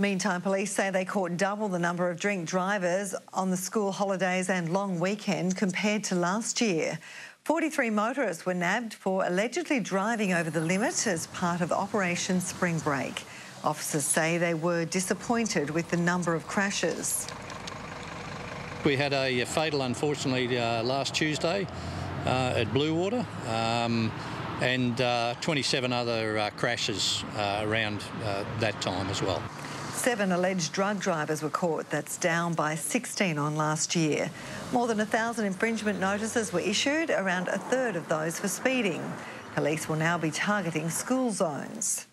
Meantime, police say they caught double the number of drink drivers on the school holidays and long weekend compared to last year. 43 motorists were nabbed for allegedly driving over the limit as part of Operation Spring Break. Officers say they were disappointed with the number of crashes. We had a fatal, unfortunately, uh, last Tuesday uh, at Bluewater. Um, and uh, 27 other uh, crashes uh, around uh, that time as well. Seven alleged drug drivers were caught. That's down by 16 on last year. More than a thousand infringement notices were issued, around a third of those for speeding. Police will now be targeting school zones.